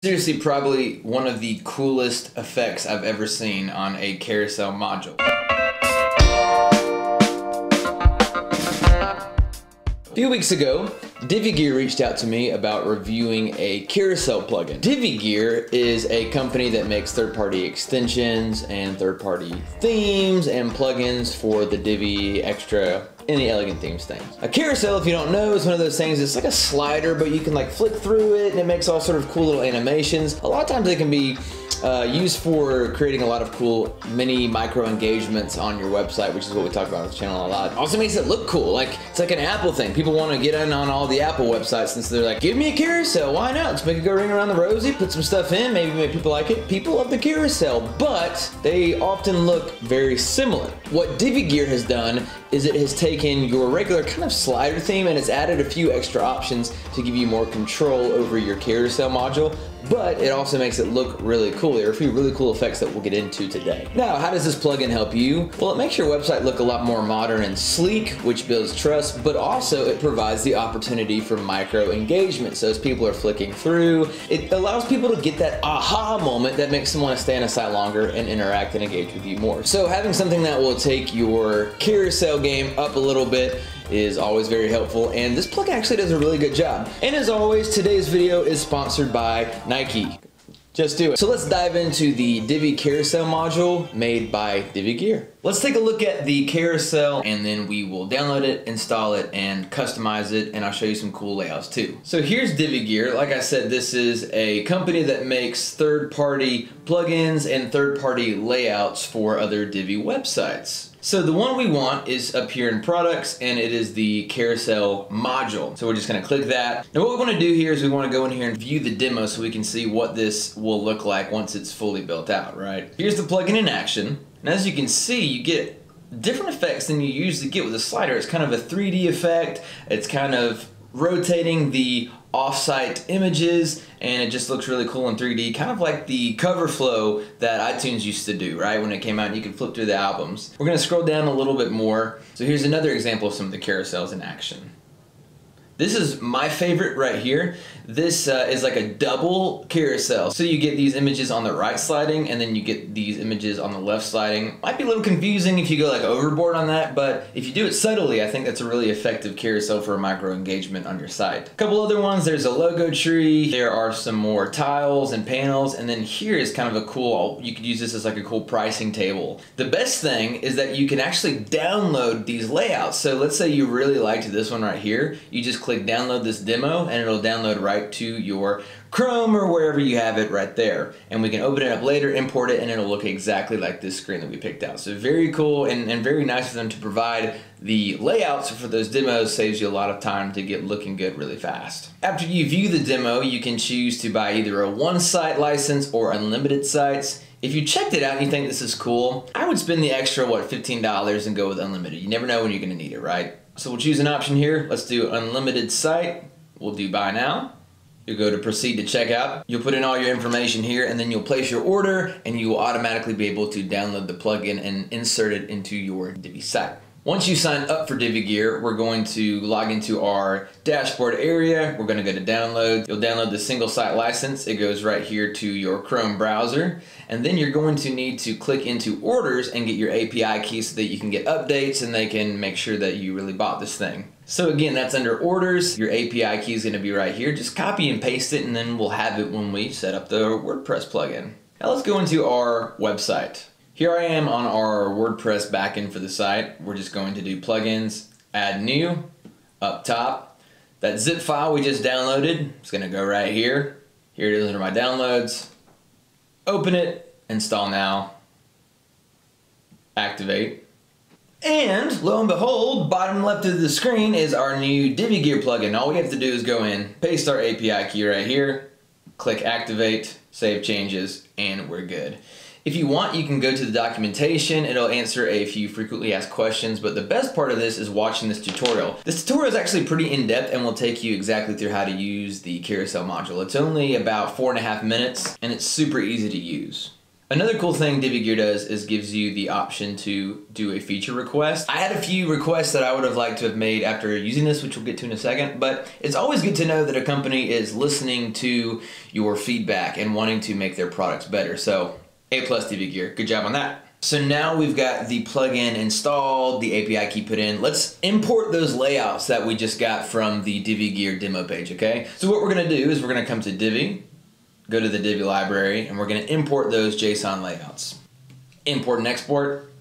Seriously, probably one of the coolest effects I've ever seen on a carousel module. A few weeks ago, Divi Gear reached out to me about reviewing a carousel plugin. Divi Gear is a company that makes third-party extensions and third-party themes and plugins for the Divi Extra any elegant themes things. A carousel, if you don't know, is one of those things, it's like a slider, but you can like flick through it and it makes all sort of cool little animations. A lot of times they can be uh, used for creating a lot of cool mini micro engagements on your website, which is what we talk about on the channel a lot. Also makes it look cool. Like it's like an Apple thing. People want to get in on all the Apple websites since they're like, give me a carousel. Why not? Let's make it go ring around the rosy, put some stuff in, maybe make people like it. People love the carousel, but they often look very similar. What Divi Gear has done is it has taken your regular kind of slider theme and it's added a few extra options to give you more control over your carousel module but it also makes it look really cool. There are a few really cool effects that we'll get into today. Now, how does this plugin help you? Well, it makes your website look a lot more modern and sleek, which builds trust, but also it provides the opportunity for micro engagement. So as people are flicking through, it allows people to get that aha moment that makes them want to stay on a site longer and interact and engage with you more. So having something that will take your carousel game up a little bit is always very helpful and this plug actually does a really good job. And as always, today's video is sponsored by Nike. Just do it. So let's dive into the Divi Carousel module made by Divi Gear. Let's take a look at the carousel and then we will download it, install it, and customize it, and I'll show you some cool layouts too. So here's Divi Gear. Like I said, this is a company that makes third-party plugins and third-party layouts for other Divi websites. So the one we want is up here in products and it is the carousel module. So we're just gonna click that. Now what we wanna do here is we wanna go in here and view the demo so we can see what this will look like once it's fully built out, right? Here's the plugin in action. And as you can see, you get different effects than you usually get with a slider. It's kind of a 3D effect. It's kind of rotating the offsite images and it just looks really cool in 3D, kind of like the cover flow that iTunes used to do, right? When it came out you could flip through the albums. We're gonna scroll down a little bit more. So here's another example of some of the carousels in action. This is my favorite right here. This uh, is like a double carousel. So you get these images on the right sliding and then you get these images on the left sliding. Might be a little confusing if you go like overboard on that, but if you do it subtly, I think that's a really effective carousel for a micro engagement on your site. A couple other ones, there's a logo tree, there are some more tiles and panels, and then here is kind of a cool, you could use this as like a cool pricing table. The best thing is that you can actually download these layouts. So let's say you really liked this one right here, you just click download this demo and it'll download right to your Chrome or wherever you have it right there. And we can open it up later, import it, and it'll look exactly like this screen that we picked out. So very cool and, and very nice of them to provide the layouts for those demos saves you a lot of time to get looking good really fast. After you view the demo, you can choose to buy either a one site license or unlimited sites. If you checked it out and you think this is cool, I would spend the extra, what, $15 and go with unlimited. You never know when you're gonna need it, right? So we'll choose an option here. Let's do unlimited site. We'll do buy now. You'll go to proceed to checkout. You'll put in all your information here and then you'll place your order and you will automatically be able to download the plugin and insert it into your Divi site. Once you sign up for Divi Gear, we're going to log into our dashboard area. We're going to go to download. You'll download the single site license. It goes right here to your Chrome browser. And then you're going to need to click into orders and get your API key so that you can get updates and they can make sure that you really bought this thing. So again, that's under orders. Your API key is going to be right here. Just copy and paste it and then we'll have it when we set up the WordPress plugin. Now let's go into our website. Here I am on our WordPress backend for the site. We're just going to do plugins, add new, up top. That zip file we just downloaded going to go right here. Here it is under my downloads. Open it, install now, activate. And lo and behold, bottom left of the screen is our new Divi Gear plugin. All we have to do is go in, paste our API key right here, click activate, save changes, and we're good. If you want, you can go to the documentation. It'll answer a few frequently asked questions, but the best part of this is watching this tutorial. This tutorial is actually pretty in-depth and will take you exactly through how to use the carousel module. It's only about four and a half minutes, and it's super easy to use. Another cool thing Divi Gear does is gives you the option to do a feature request. I had a few requests that I would have liked to have made after using this, which we'll get to in a second, but it's always good to know that a company is listening to your feedback and wanting to make their products better. So, A plus Divi Gear, good job on that. So now we've got the plugin installed, the API key put in. Let's import those layouts that we just got from the Divi Gear demo page, okay? So what we're gonna do is we're gonna come to Divi, go to the Divi library, and we're gonna import those JSON layouts. Import and export.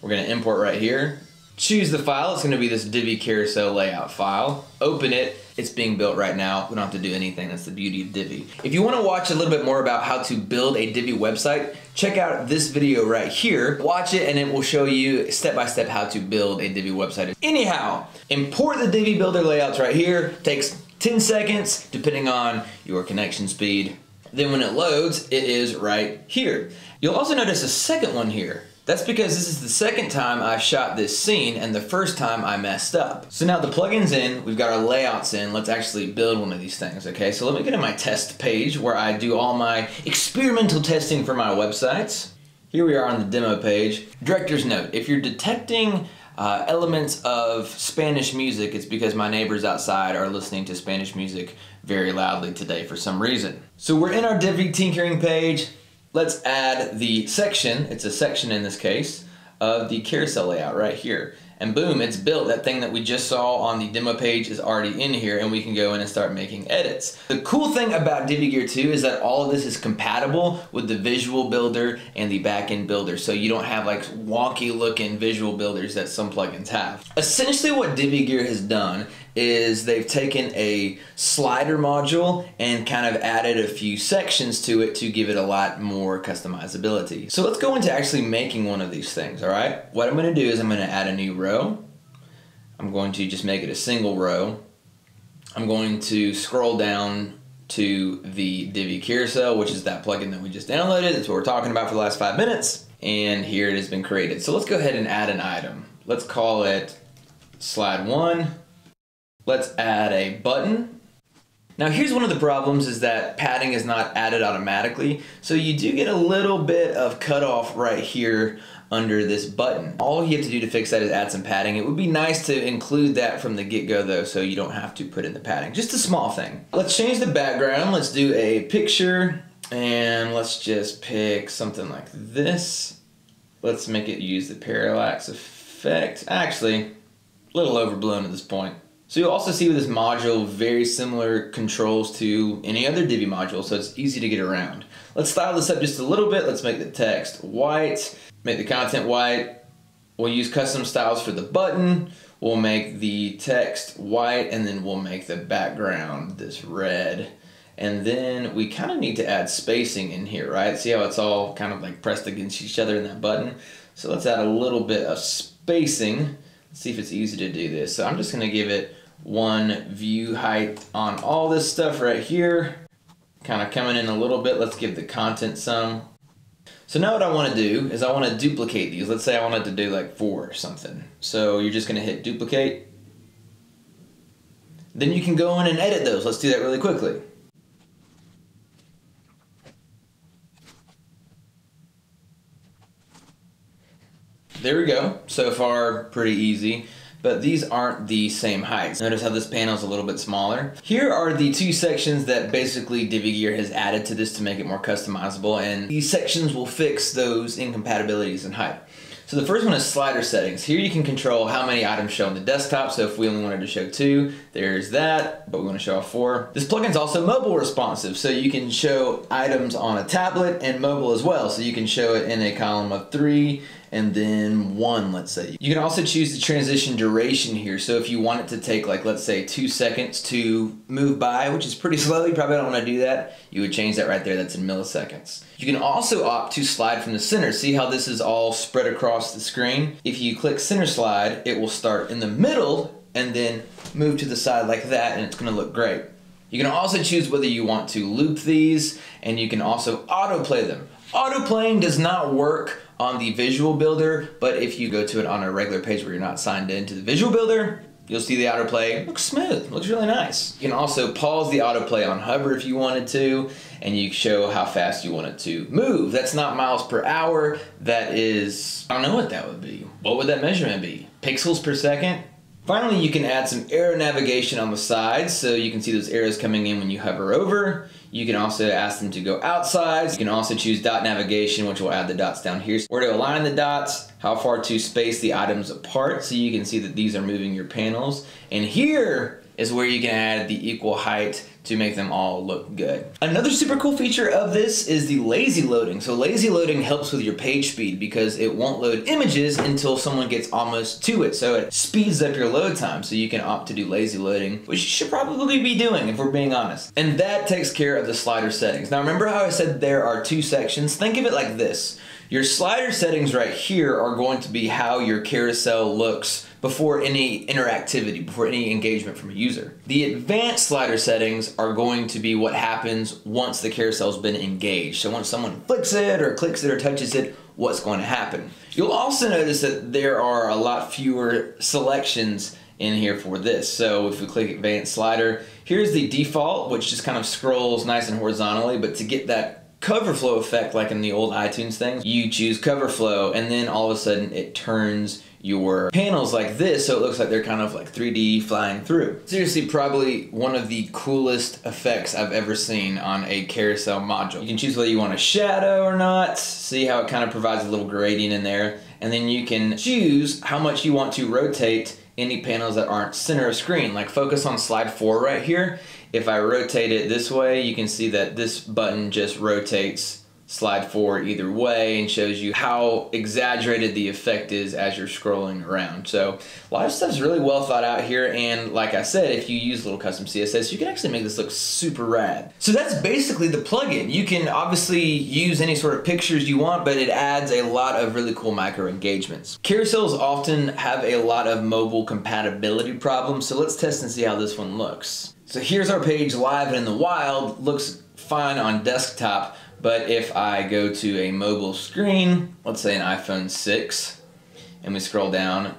We're gonna import right here. Choose the file, it's gonna be this Divi carousel layout file. Open it, it's being built right now. We don't have to do anything, that's the beauty of Divi. If you wanna watch a little bit more about how to build a Divi website, check out this video right here. Watch it and it will show you step by step how to build a Divi website. Anyhow, import the Divi builder layouts right here. Takes 10 seconds depending on your connection speed. Then when it loads, it is right here. You'll also notice a second one here. That's because this is the second time I've shot this scene and the first time I messed up. So now the plugin's in, we've got our layouts in, let's actually build one of these things, okay? So let me get to my test page where I do all my experimental testing for my websites. Here we are on the demo page. Director's note, if you're detecting uh, elements of Spanish music, it's because my neighbors outside are listening to Spanish music very loudly today for some reason. So we're in our Divi tinkering page. Let's add the section, it's a section in this case, of the carousel layout right here. And boom, it's built. That thing that we just saw on the demo page is already in here and we can go in and start making edits. The cool thing about Divi Gear 2 is that all of this is compatible with the visual builder and the backend builder. So you don't have like wonky looking visual builders that some plugins have. Essentially what Divi Gear has done is they've taken a slider module and kind of added a few sections to it to give it a lot more customizability. So let's go into actually making one of these things, all right? What I'm gonna do is I'm gonna add a new row. I'm going to just make it a single row. I'm going to scroll down to the Divi Carousel, which is that plugin that we just downloaded. That's what we're talking about for the last five minutes. And here it has been created. So let's go ahead and add an item. Let's call it slide one Let's add a button. Now here's one of the problems is that padding is not added automatically. So you do get a little bit of cutoff right here under this button. All you have to do to fix that is add some padding. It would be nice to include that from the get-go though so you don't have to put in the padding. Just a small thing. Let's change the background. Let's do a picture and let's just pick something like this. Let's make it use the parallax effect. Actually, a little overblown at this point. So you'll also see with this module very similar controls to any other Divi module, so it's easy to get around. Let's style this up just a little bit. Let's make the text white, make the content white. We'll use custom styles for the button. We'll make the text white, and then we'll make the background this red. And then we kind of need to add spacing in here, right? See how it's all kind of like pressed against each other in that button? So let's add a little bit of spacing. Let's see if it's easy to do this. So I'm just gonna give it one view height on all this stuff right here. Kind of coming in a little bit. Let's give the content some. So now what I want to do is I want to duplicate these. Let's say I wanted to do like four or something. So you're just going to hit duplicate. Then you can go in and edit those. Let's do that really quickly. There we go. So far, pretty easy but these aren't the same heights. Notice how this panel is a little bit smaller. Here are the two sections that basically Divi Gear has added to this to make it more customizable, and these sections will fix those incompatibilities in height. So the first one is slider settings. Here you can control how many items show on the desktop. So if we only wanted to show two, there's that, but we want to show four. This plugin is also mobile responsive. So you can show items on a tablet and mobile as well. So you can show it in a column of three and then one, let's say. You can also choose the transition duration here. So if you want it to take like, let's say two seconds to move by, which is pretty slow, you probably don't want to do that. You would change that right there. That's in milliseconds. You can also opt to slide from the center. See how this is all spread across the screen? If you click center slide, it will start in the middle and then move to the side like that and it's gonna look great. You can also choose whether you want to loop these and you can also autoplay them. Autoplaying does not work on the visual builder, but if you go to it on a regular page where you're not signed into the visual builder, you'll see the autoplay looks smooth, looks really nice. You can also pause the autoplay on hover if you wanted to, and you show how fast you want it to move. That's not miles per hour, that is, I don't know what that would be. What would that measurement be? Pixels per second? Finally, you can add some arrow navigation on the sides so you can see those arrows coming in when you hover over. You can also ask them to go outside. You can also choose dot navigation, which will add the dots down here. Where to align the dots, how far to space the items apart so you can see that these are moving your panels. And here is where you can add the equal height to make them all look good. Another super cool feature of this is the lazy loading. So lazy loading helps with your page speed because it won't load images until someone gets almost to it. So it speeds up your load time so you can opt to do lazy loading, which you should probably be doing if we're being honest. And that takes care of the slider settings. Now remember how I said there are two sections? Think of it like this. Your slider settings right here are going to be how your carousel looks before any interactivity, before any engagement from a user. The advanced slider settings are going to be what happens once the carousel's been engaged. So once someone flicks it or clicks it or touches it, what's going to happen. You'll also notice that there are a lot fewer selections in here for this. So if we click advanced slider, here's the default, which just kind of scrolls nice and horizontally, but to get that cover flow effect like in the old iTunes things, you choose cover flow and then all of a sudden it turns your panels like this so it looks like they're kind of like 3D flying through. Seriously, probably one of the coolest effects I've ever seen on a carousel module. You can choose whether you want a shadow or not, see how it kind of provides a little gradient in there, and then you can choose how much you want to rotate any panels that aren't center of screen. Like focus on slide four right here. If I rotate it this way, you can see that this button just rotates slide forward either way and shows you how exaggerated the effect is as you're scrolling around. So a lot of stuff is really well thought out here and like I said, if you use little custom CSS, you can actually make this look super rad. So that's basically the plugin. You can obviously use any sort of pictures you want, but it adds a lot of really cool micro engagements. Carousels often have a lot of mobile compatibility problems, so let's test and see how this one looks. So here's our page live and in the wild, looks fine on desktop, but if I go to a mobile screen, let's say an iPhone 6, and we scroll down,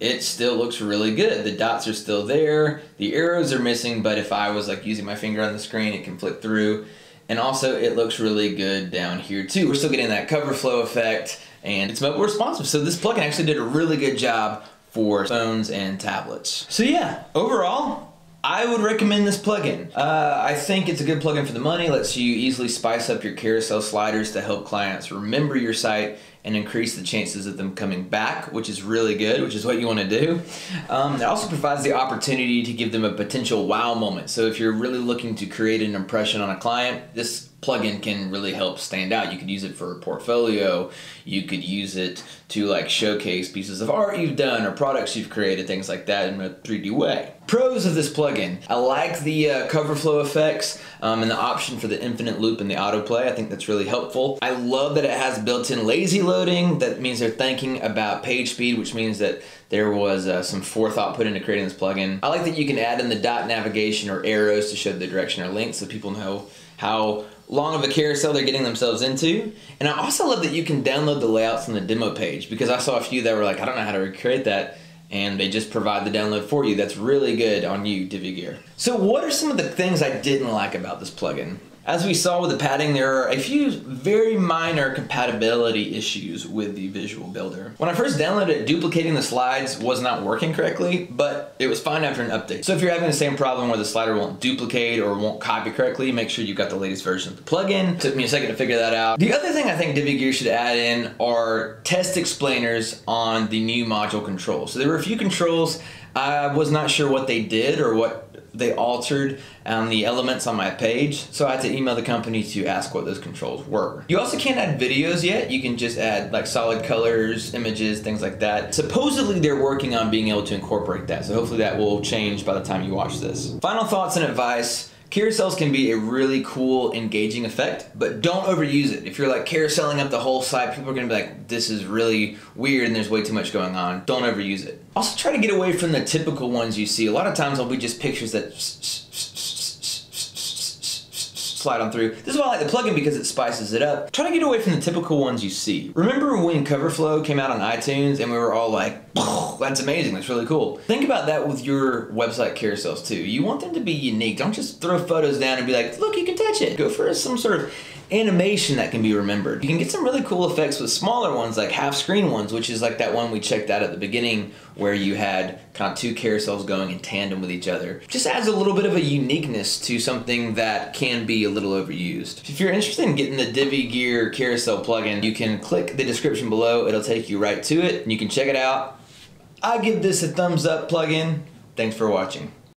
it still looks really good. The dots are still there, the arrows are missing, but if I was like using my finger on the screen, it can flick through. And also it looks really good down here too. We're still getting that cover flow effect and it's mobile responsive. So this plugin actually did a really good job for phones and tablets. So yeah, overall, I would recommend this plugin. Uh, I think it's a good plugin for the money. Lets you easily spice up your carousel sliders to help clients remember your site and increase the chances of them coming back, which is really good, which is what you want to do. Um, it also provides the opportunity to give them a potential wow moment. So if you're really looking to create an impression on a client, this plugin can really help stand out. You could use it for a portfolio. You could use it to like showcase pieces of art you've done or products you've created, things like that in a 3D way. Pros of this plugin. I like the uh, cover flow effects um, and the option for the infinite loop and the autoplay. I think that's really helpful. I love that it has built-in lazy loading. That means they're thinking about page speed, which means that there was uh, some forethought put into creating this plugin. I like that you can add in the dot navigation or arrows to show the direction or length so people know how long of a carousel they're getting themselves into. And I also love that you can download the layouts on the demo page because I saw a few that were like, I don't know how to recreate that. And they just provide the download for you. That's really good on you, Divi Gear. So what are some of the things I didn't like about this plugin? As we saw with the padding, there are a few very minor compatibility issues with the Visual Builder. When I first downloaded it, duplicating the slides was not working correctly, but it was fine after an update. So if you're having the same problem where the slider won't duplicate or won't copy correctly, make sure you've got the latest version of the plugin. It took me a second to figure that out. The other thing I think Divi Gear should add in are test explainers on the new module controls. So there were a few controls I was not sure what they did or what they altered um, the elements on my page, so I had to email the company to ask what those controls were. You also can't add videos yet. You can just add like solid colors, images, things like that. Supposedly they're working on being able to incorporate that, so hopefully that will change by the time you watch this. Final thoughts and advice. Carousels can be a really cool, engaging effect, but don't overuse it. If you're like carouseling up the whole site, people are gonna be like, this is really weird and there's way too much going on. Don't overuse it. Also try to get away from the typical ones you see. A lot of times they'll be just pictures that slide on through. This is why I like the plugin because it spices it up. Try to get away from the typical ones you see. Remember when Coverflow came out on iTunes and we were all like, that's amazing, that's really cool. Think about that with your website carousels too. You want them to be unique. Don't just throw photos down and be like, look, you can touch it. Go for some sort of animation that can be remembered. You can get some really cool effects with smaller ones like half screen ones, which is like that one we checked out at the beginning where you had kind of two carousels going in tandem with each other. Just adds a little bit of a uniqueness to something that can be a little overused. If you're interested in getting the Divi Gear carousel plugin, you can click the description below. It'll take you right to it and you can check it out. I give this a thumbs up plugin. Thanks for watching.